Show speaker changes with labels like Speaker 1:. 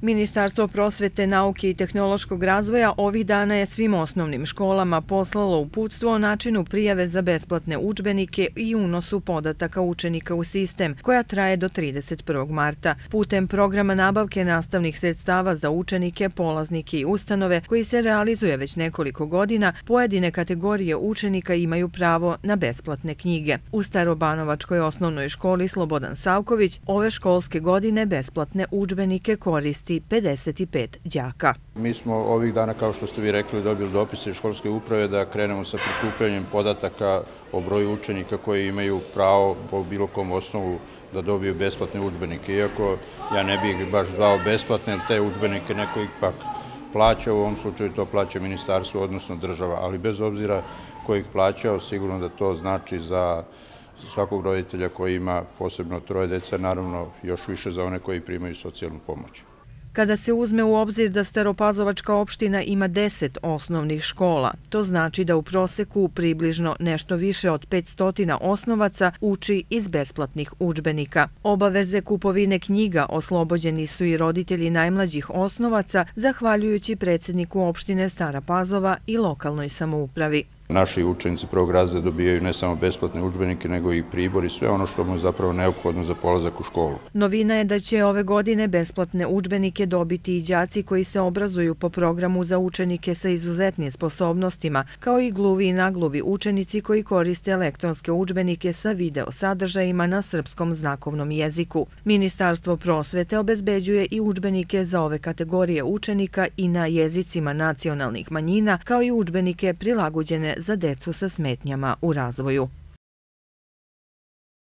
Speaker 1: Ministarstvo prosvete, nauke i tehnološkog razvoja ovih dana je svim osnovnim školama poslalo uputstvo o načinu prijave za besplatne učbenike i unosu podataka učenika u sistem, koja traje do 31. marta. Putem programa nabavke nastavnih sredstava za učenike, polaznike i ustanove, koji se realizuje već nekoliko godina, pojedine kategorije učenika imaju pravo na besplatne knjige. U Starobanovačkoj osnovnoj školi Slobodan Savković ove školske godine besplatne učbenike koristi koristi 55 džaka.
Speaker 2: Mi smo ovih dana, kao što ste vi rekli, dobili dopise školske uprave da krenemo sa prikupljanjem podataka o broju učenika koji imaju pravo po bilo kom osnovu da dobiju besplatne učbenike. Iako ja ne bih baš zvao besplatne, jer te učbenike neko ipak plaća, u ovom slučaju to plaća ministarstvo, odnosno država, ali bez obzira ko ih plaćao, sigurno da to znači za svakog roditelja koji ima posebno troje deca, naravno još više za one koji primaju socijalnu pomoć.
Speaker 1: Kada se uzme u obzir da Staropazovačka opština ima 10 osnovnih škola, to znači da u proseku približno nešto više od 500 osnovaca uči iz besplatnih učbenika. Obaveze kupovine knjiga oslobođeni su i roditelji najmlađih osnovaca, zahvaljujući predsjedniku opštine Stara Pazova i lokalnoj samoupravi.
Speaker 2: Naši učenici prvog razreda dobijaju ne samo besplatne učbenike, nego i pribor i sve ono što mu je zapravo neophodno za polazak u školu.
Speaker 1: Novina je da će ove godine besplatne učbenike dobiti i džaci koji se obrazuju po programu za učenike sa izuzetnim sposobnostima, kao i gluvi i nagluvi učenici koji koriste elektronske učbenike sa video sadržajima na srpskom znakovnom jeziku. Ministarstvo prosvete obezbeđuje i učbenike za ove kategorije učenika i na jezicima nacionalnih manjina, kao i učbenike prilagođene za decu sa smetnjama u razvoju.